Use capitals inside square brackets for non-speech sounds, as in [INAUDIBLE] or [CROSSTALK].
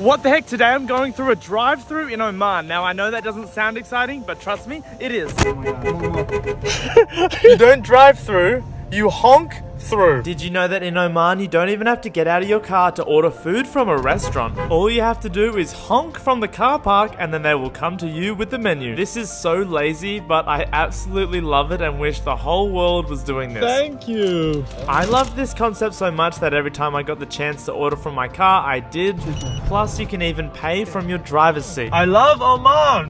What the heck, today I'm going through a drive-through in Oman. Now I know that doesn't sound exciting, but trust me, it is. you [LAUGHS] don't drive through, you honk through. Did you know that in Oman you don't even have to get out of your car to order food from a restaurant? All you have to do is honk from the car park and then they will come to you with the menu. This is so lazy, but I absolutely love it and wish the whole world was doing this. Thank you. I love this concept so much that every time I got the chance to order from my car, I did. Plus, you can even pay from your driver's seat. I love Oman.